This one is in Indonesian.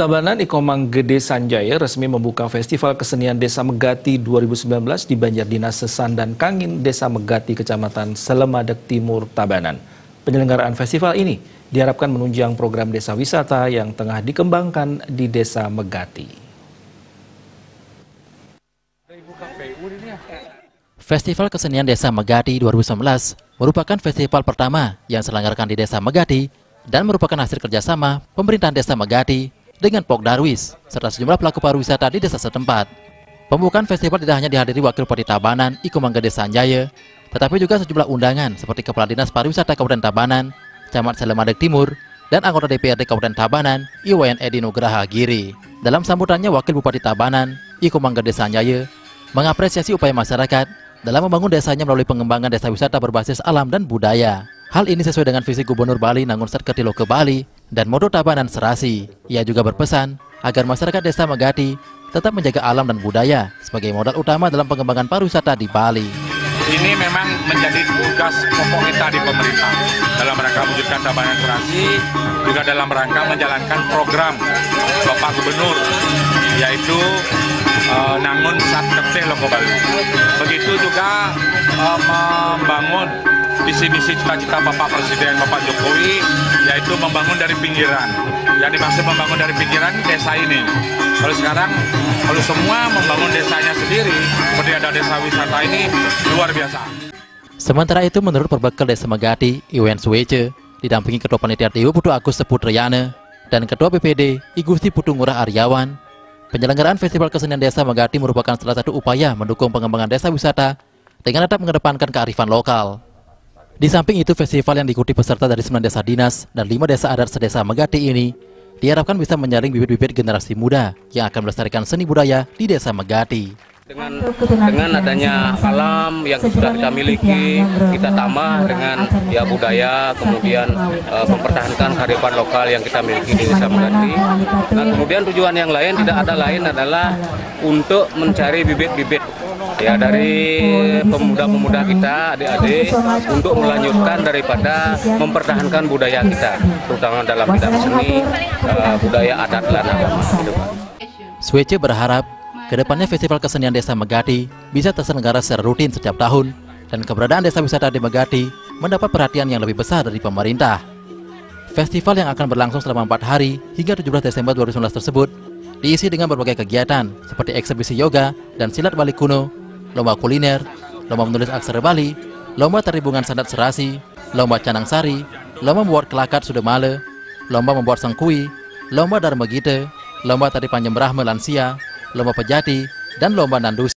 Tabanan Ikomang Gede Sanjaya resmi membuka Festival Kesenian Desa Megati 2019 di Banjar Dinas Sesan dan Kangin, Desa Megati, Kecamatan Selemadek Timur, Tabanan. Penyelenggaraan festival ini diharapkan menunjang program desa wisata yang tengah dikembangkan di Desa Megati. Festival Kesenian Desa Megati 2019 merupakan festival pertama yang diselenggarakan di Desa Megati dan merupakan hasil kerjasama pemerintahan Desa Megati dengan Pok Darwis, serta sejumlah pelaku pariwisata di desa setempat. Pembukaan festival tidak hanya dihadiri Wakil Bupati Tabanan, Iko Manggede Sanjaya, tetapi juga sejumlah undangan seperti Kepala Dinas Pariwisata Kabupaten Tabanan, Camat Selemadek Timur, dan anggota DPRD Kabupaten Tabanan, Iwayan Edi Nugraha Giri. Dalam sambutannya, Wakil Bupati Tabanan, Iko Manggede Sanjaya, mengapresiasi upaya masyarakat dalam membangun desanya melalui pengembangan desa wisata berbasis alam dan budaya. Hal ini sesuai dengan visi Gubernur Bali Nangun Ketilo ke Bali dan Modo Tabanan Serasi. Ia juga berpesan agar masyarakat desa Megati tetap menjaga alam dan budaya sebagai modal utama dalam pengembangan pariwisata di Bali. Ini memang menjadi tugas pokok kita di pemerintah dalam rangka mewujudkan Tabanan Serasi juga dalam rangka menjalankan program Bapak Gubernur yaitu uh, Nangun Sat Ketih Loko Bali. Begitu juga uh, membangun visi misi cita-cita Bapak Presiden Bapak Jokowi yaitu membangun dari pinggiran. Yang dimaksud membangun dari pinggiran desa ini. Kalau sekarang kalau semua membangun desanya sendiri seperti ada desa wisata ini luar biasa. Sementara itu menurut Perbekal Desa Megati, Iwan Suwece, didampingi Ketua Panitia RTU Putu Agus Seputriana dan Ketua BPD Igusti Putu Ngurah Aryawan, penyelenggaraan Festival Kesenian Desa Megati merupakan salah satu upaya mendukung pengembangan desa wisata dengan tetap mengedepankan kearifan lokal. Di samping itu, festival yang diikuti peserta dari 9 desa dinas dan 5 desa adat sedesa Megati ini diharapkan bisa menyaring bibit-bibit generasi muda yang akan melestarikan seni budaya di desa Megati. Dengan, dengan adanya alam yang sudah kita miliki, kita tambah dengan ya budaya, kemudian uh, mempertahankan kearifan lokal yang kita miliki di desa Megati. Nah, kemudian tujuan yang lain tidak ada lain adalah untuk mencari bibit-bibit ya dari pemuda-pemuda kita adik-adik untuk melanjutkan daripada mempertahankan budaya kita terutama dalam bidang seni uh, budaya adat dan agama. gitu Swece berharap ke depannya Festival Kesenian Desa Megati bisa terselenggara secara rutin setiap tahun dan keberadaan desa wisata di Megati mendapat perhatian yang lebih besar dari pemerintah. Festival yang akan berlangsung selama empat hari hingga 17 Desember 2019 tersebut diisi dengan berbagai kegiatan seperti eksebisi yoga dan silat balik kuno lomba kuliner, lomba menulis aksara Bali, lomba teribungan sandat serasi, lomba canang sari, lomba membuat kelakat sudemale, lomba membuat sangkui, lomba dharma gite, lomba tari panjang brahma lansia, lomba pejati, dan lomba nandus.